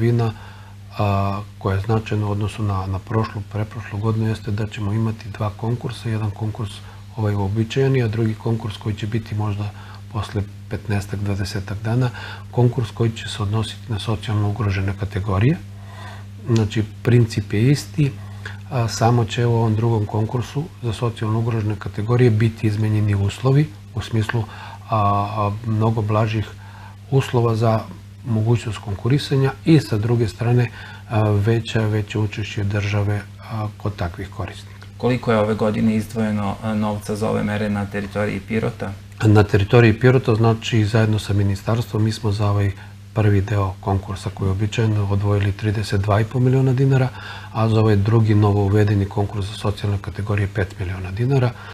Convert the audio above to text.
novina a, koja je značajna u odnosu na, na prošlu, preprošlu godinu jeste da ćemo imati dva konkursa, jedan konkurs ovaj uobičajeni, a drugi konkurs koji će biti možda posle 15-20 dana, konkurs koji će se odnositi na socijalno ugrožene kategorije. Znači, princip je isti, a, samo će u ovom drugom konkursu za socijalno ugrožene kategorije biti izmenjeni uslovi u smislu a, mnogo blažih uslova za mogućnost konkurisanja i sa druge strane veća, veće učešće države kod takvih korisnika. Koliko je ove godine izdvojeno novca za ove mere na teritoriji Pirota? Na teritoriji Pirota, znači zajedno sa ministarstvom, mi smo za ovaj prvi deo konkursa koji je običajno odvojili 32,5 miliona dinara, a za ovaj drugi novo uvedeni konkurs za socijalne kategorije 5 miliona dinara.